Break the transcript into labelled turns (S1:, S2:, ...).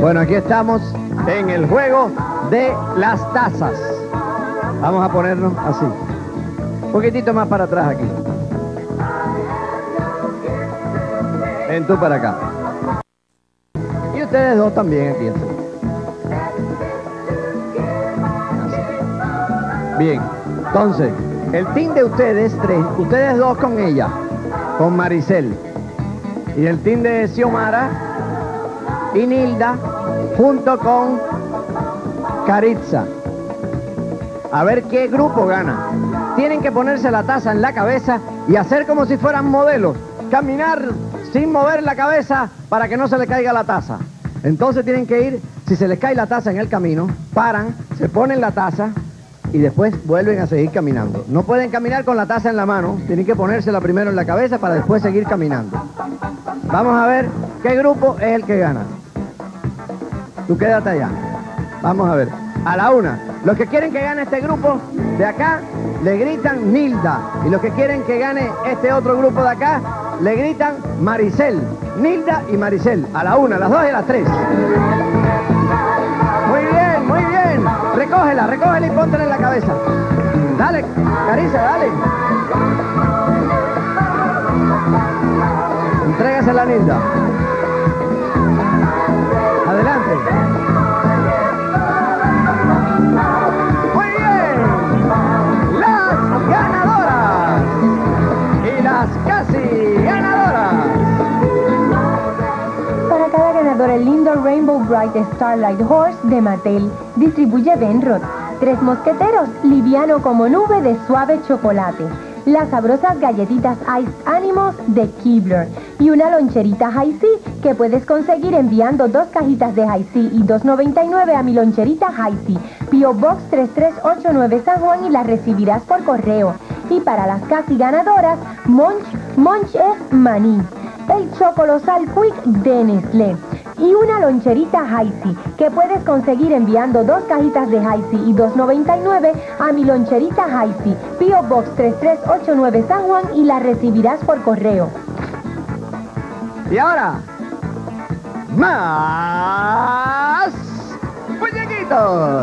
S1: Bueno, aquí estamos en el juego de las tazas. Vamos a ponernos así. Un poquitito más para atrás aquí. Ven tú para acá. Y ustedes dos también aquí. Bien. Entonces, el team de ustedes tres, ustedes dos con ella, con Maricel. Y el team de Xiomara y Nilda junto con Caritza. A ver qué grupo gana. Tienen que ponerse la taza en la cabeza y hacer como si fueran modelos. Caminar sin mover la cabeza para que no se le caiga la taza. Entonces tienen que ir, si se les cae la taza en el camino, paran, se ponen la taza y después vuelven a seguir caminando. No pueden caminar con la taza en la mano, tienen que ponérsela primero en la cabeza para después seguir caminando. Vamos a ver qué grupo es el que gana. Tú quédate allá. Vamos a ver. A la una. Los que quieren que gane este grupo de acá, le gritan Nilda. Y los que quieren que gane este otro grupo de acá, le gritan Maricel. Nilda y Maricel. A la una, a las dos y a las tres. Dale, Caricia, dale. Entrégasela a Nilda. Adelante. Muy bien. Las ganadoras. Y las casi ganadoras.
S2: Ganador el lindo Rainbow Bright Starlight Horse de Mattel distribuye Benrod. Tres mosqueteros, liviano como nube de suave chocolate. Las sabrosas galletitas Ice Animals de Kibler. Y una loncherita Sea que puedes conseguir enviando dos cajitas de Sea y 2.99 a mi loncherita Sea. P.O. Box 3389 San Juan y las recibirás por correo. Y para las casi ganadoras, Monch, Monch es maní el Chocolosal Quick de Nestlé y una loncherita Haisi que puedes conseguir enviando dos cajitas de Haisi y 2.99 a mi loncherita Haisi, P.O. Box 3389 San Juan y la recibirás por correo.
S1: Y ahora, más muñequitos.